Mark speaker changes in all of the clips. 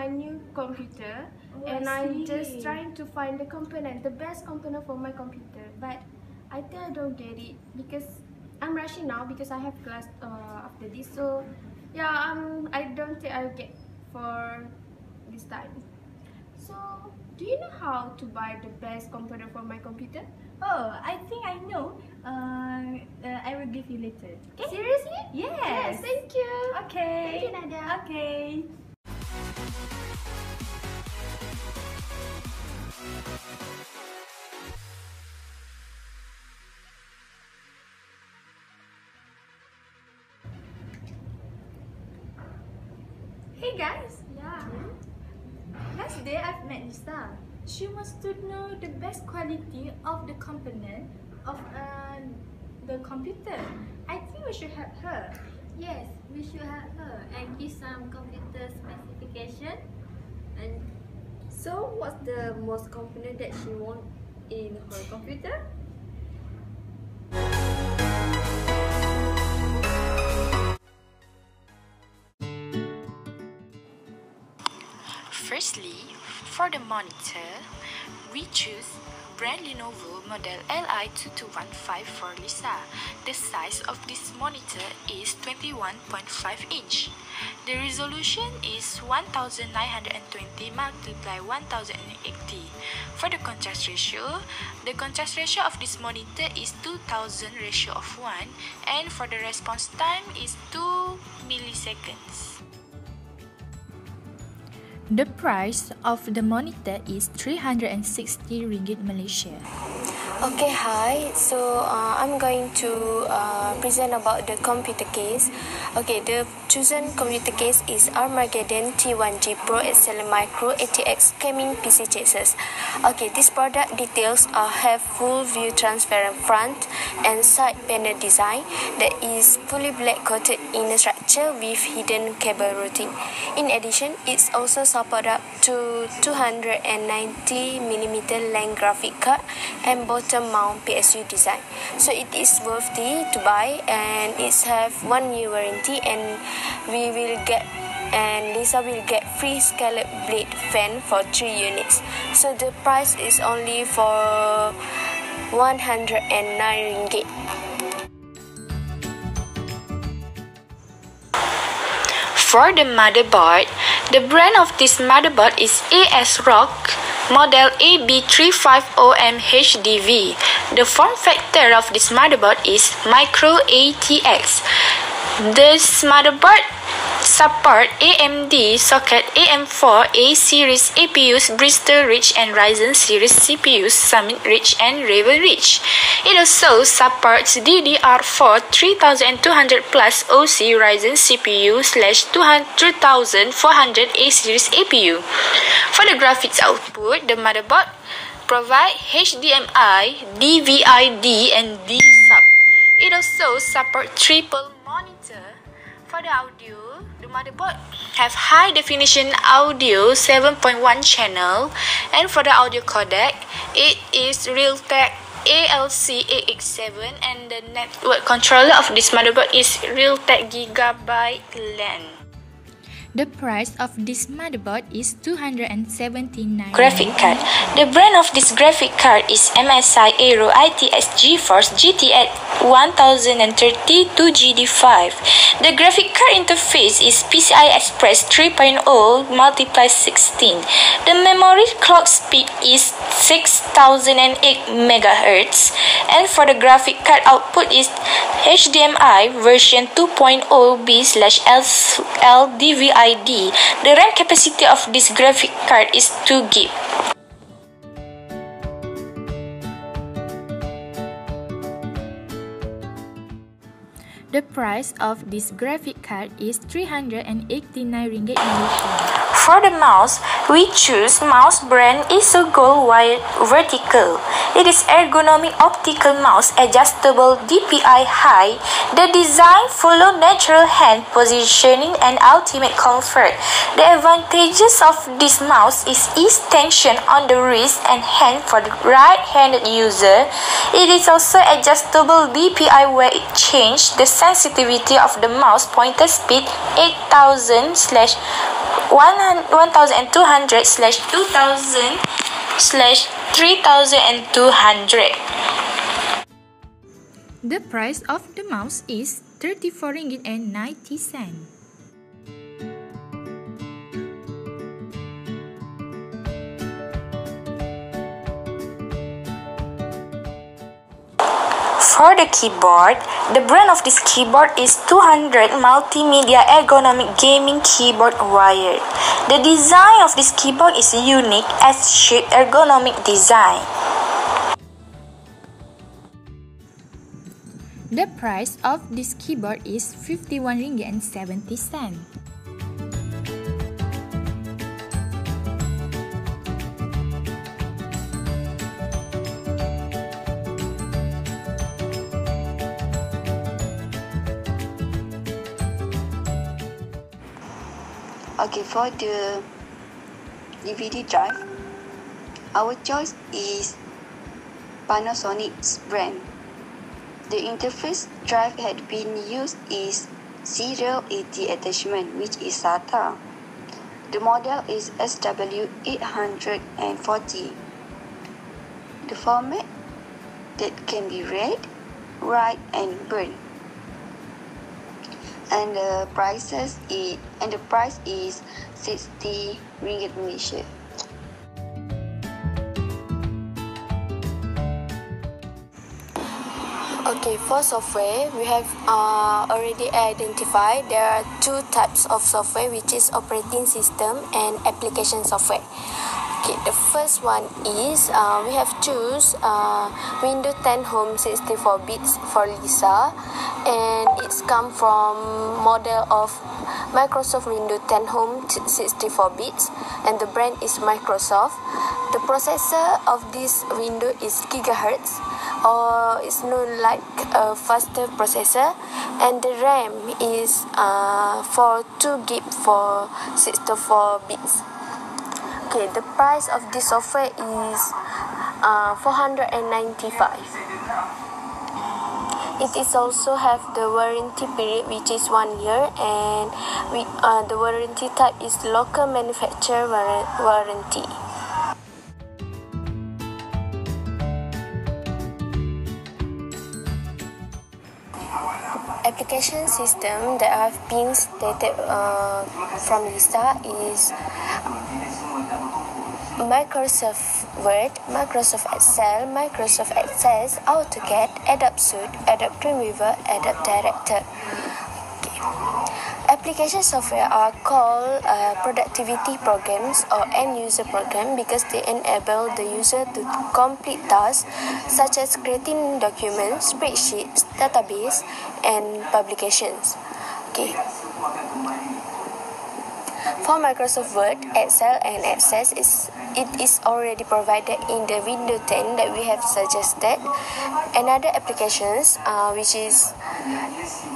Speaker 1: my new computer
Speaker 2: Oh,
Speaker 1: and
Speaker 2: I
Speaker 1: I'm just trying to find the component, the best component for my computer. But I think I don't get it because I'm rushing now because I have class uh, after this. So yeah, um I don't think I'll get for this time. So do you know how to buy the best component for my computer?
Speaker 2: Oh, I think I know. Uh, uh, I will give you later. Okay?
Speaker 1: Seriously?
Speaker 2: Yes.
Speaker 1: Yes, thank you.
Speaker 2: Okay.
Speaker 1: Thank you, Nadia.
Speaker 2: Okay. Hey guys,
Speaker 1: Yeah.
Speaker 2: last day I've met Lisa. She wants to know the best quality of the component of uh, the computer. I think we should help her.
Speaker 3: Yes, we should help her and give some computer specification. And
Speaker 4: So, what's the most component that she want in her computer?
Speaker 5: Firstly, for the monitor, we choose brand Lenovo model LI2215 for Lisa. The size of this monitor is 21.5 inch. The resolution is 1920 multiply 1080. For the contrast ratio, the contrast ratio of this monitor is 2000 ratio of 1 and for the response time is 2 milliseconds. The price of the monitor is 360 ringgit Malaysia.
Speaker 6: Okay, hi. So uh, I'm going to uh, present about the computer case. Okay, the chosen computer case is Armaggeddon T1G Pro Excellent Micro ATX Gaming PC chassis. Okay, this product details uh, have full view transparent front and side panel design that is fully black coated inner structure with hidden cable routing. In addition, it's also support up to 290 mm length graphic card and bottom mount PSU design. So it is worthy to buy and it's have one year warranty and we will get and Lisa will get free scallop blade fan for three units. So the price is only for 109 ringgit.
Speaker 5: For the motherboard, the brand of this motherboard is ASRock model AB350MHDV. The form factor of this motherboard is Micro ATX. This motherboard support AMD socket AM4 A series APUs Bristol Ridge and Ryzen series CPUs Summit Ridge and Raven Ridge. It also supports DDR4 3200 plus OC Ryzen CPU slash 2400 A series APU. For the graphics output, the motherboard provide HDMI, DVI-D and D-sub. It also supports triple monitor. For the audio, the motherboard have high definition audio 7.1 channel and for the audio codec, it is Realtek ALC AX7 and the network controller of this motherboard is Realtek Gigabyte LAN. The price of this motherboard is 279 Graphic card. The brand of this graphic card is MSI Aero ITX GeForce GTX 1030 2GD5. The graphic card interface is PCI Express 3.0 multiply 16. The memory clock speed is 6008 MHz and for the graphic card output is HDMI version 2.0B slash LDVI ID. The RAM capacity of this graphic card is 2 GB. The price of this graphic card is 389 ringgit Malaysia. For the mouse, we choose mouse brand IsoGold Wide Vertical. It is ergonomic optical mouse adjustable DPI high. The design follow natural hand positioning and ultimate comfort. The advantages of this mouse is ease tension on the wrist and hand for the right-handed user. It is also adjustable DPI where it change the sensitivity of the mouse pointer speed 8000 slash 1200 slash 2000 slash 3200.
Speaker 2: The price of the mouse is 34 ringgit and 90 cent.
Speaker 5: For the keyboard, the brand of this keyboard is 200 Multimedia Ergonomic Gaming Keyboard Wired. The design of this keyboard is unique as shaped ergonomic design.
Speaker 2: The price of this keyboard is 51 ringgit and 70 cent.
Speaker 7: Okay, for the DVD drive, our choice is Panasonic's brand. The interface drive had been used is serial AT attachment, which is SATA. The model is SW840. The format that can be read, write, and burn and the prices is and the price is 60 ringgit Malaysia.
Speaker 6: Okay, for software, we have uh, already identified there are two types of software, which is operating system and application software. Okay, the first one is uh, we have choose uh, Windows 10 Home 64 bits for Lisa, and it's come from model of Microsoft Windows 10 Home 64 bits, and the brand is Microsoft. The processor of this window is gigahertz, or it's known like a faster processor, and the RAM is uh, for 2 gig for 64 bits. Okay, the price of this software is uh, 495. It is also have the warranty period which is one year and we, uh, the warranty type is local manufacturer war- warranty. Application system that I've been stated uh, from Lisa is Microsoft Word, Microsoft Excel, Microsoft Access, AutoCAD, Adobe Suite, Adobe Dreamweaver, Adobe Director. Application software are called uh, productivity programs or end user program because they enable the user to complete tasks such as creating documents, spreadsheets, database, and publications. Okay. For Microsoft Word, Excel, and Access, is it is already provided in the Windows 10 that we have suggested. Another applications, uh, which is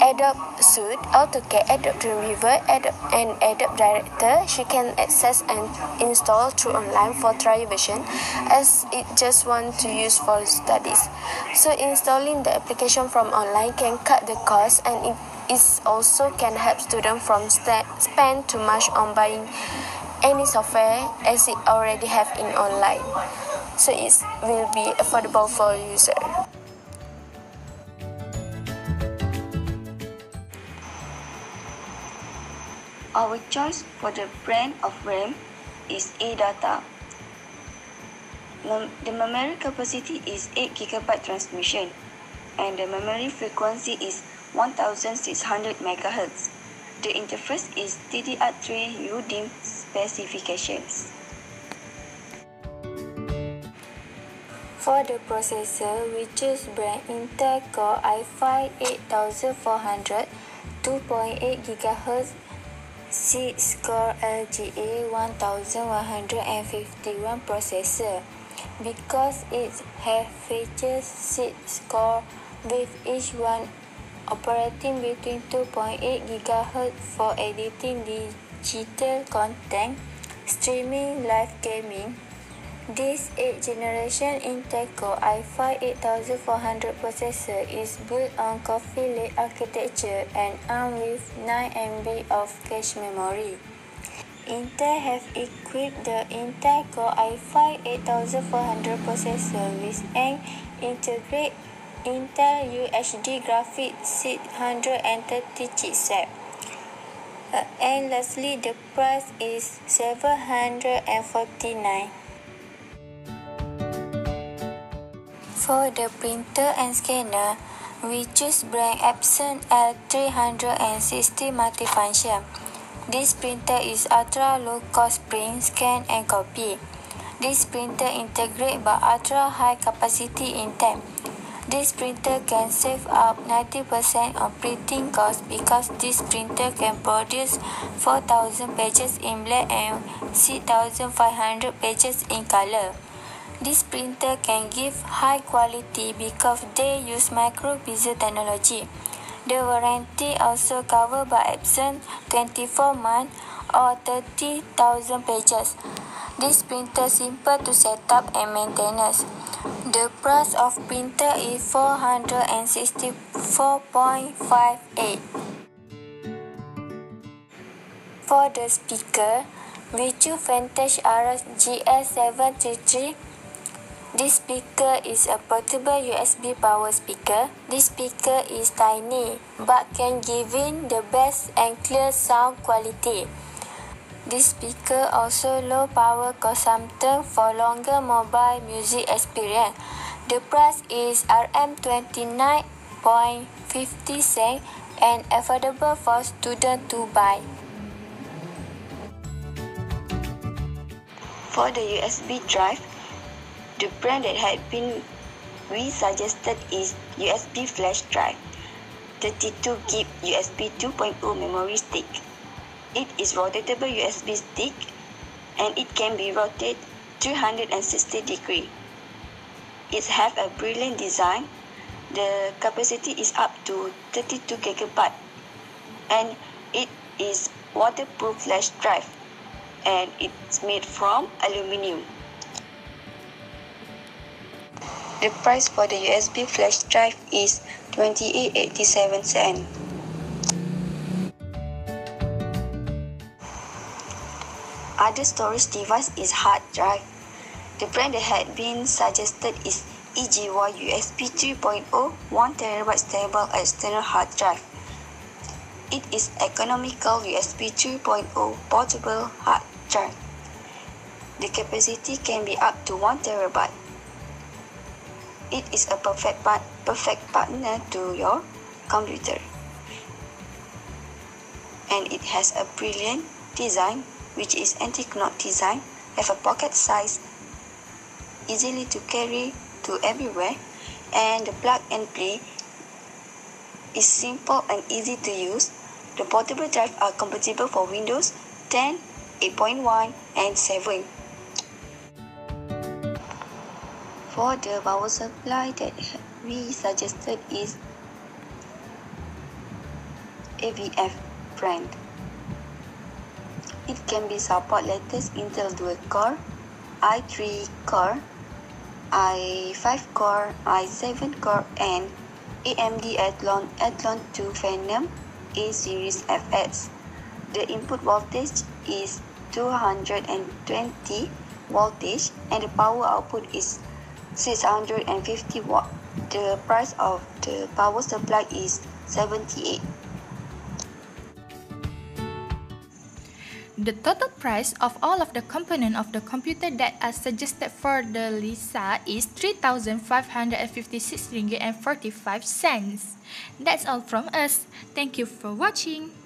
Speaker 6: Adobe Suite, AutoCAD, Adobe Dreamweaver, Adobe, and Adobe Director, she can access and install through online for trial version, as it just want to use for studies. So installing the application from online can cut the cost and is also can help students from spend too much on buying any software as it already have in online so it will be affordable for user
Speaker 7: Our choice for the brand of RAM is ADATA. The memory capacity is 8 GB transmission and the memory frequency is 1600 MHz. The interface is DDR3 UDIM specifications.
Speaker 6: For the processor, we choose brand Intel Core i5 8400 2.8 GHz
Speaker 8: 6-core LGA 1151 processor because it has features 6 with each one operating between 2.8 GHz for editing digital content, streaming live gaming. This 8th generation Intel Core i5 8400 processor is built on Coffee Lake architecture and armed with 9 MB of cache memory. Intel have equipped the Intel Core i5 8400 processor with an integrated Intel UHD Graphics 630 chipset. Uh, and lastly, the price is 749 For the printer and scanner, we choose brand Epson L360 multifunction. This printer is ultra low cost print, scan and copy. This printer integrate by ultra high capacity intent. This printer can save up 90% on printing cost because this printer can produce 4000 pages in black and 6500 pages in color. This printer can give high quality because they use micro bezel technology. The warranty also covered by Epson 24 months or 30,000 pages. This printer simple to set up and maintenance. The price of printer is 464.58. For the speaker, choose Vantage RS GS733 this speaker is a portable USB power speaker. This speaker is tiny but can give in the best and clear sound quality. This speaker also low power consumption for longer mobile music experience. The price is RM29.50 cent and affordable for student to buy.
Speaker 7: For the USB drive, the brand that had been we suggested is USB flash drive, 32 GB USB 2.0 memory stick. It is rotatable USB stick and it can be rotated 360 degree. It has a brilliant design. The capacity is up to 32 GB and it is waterproof flash drive and it's made from aluminium. The price for the USB flash drive is 28.87 cent. Other storage device is hard drive. The brand that had been suggested is EGY USB 3.0 1TB stable external hard drive. It is economical USB 3.0 portable hard drive. The capacity can be up to 1 terabyte. It is a perfect, perfect partner to your computer. And it has a brilliant design which is anti-knot design, have a pocket size, easily to carry to everywhere, and the plug and play is simple and easy to use. The portable drive are compatible for Windows 10, 8.1 and 7. For the power supply that we suggested is AVF brand. It can be support latest Intel dual core, i3 core, i5 core, i7 core and AMD Athlon Athlon 2 Phenom A series FX. The input voltage is 220 voltage and the power output is 650 watt. The price of the power supply is 78.
Speaker 2: The total price of all of the components of the computer that are suggested for the Lisa is 3,556 ringgit and 45 cents. That's all from us. Thank you for watching.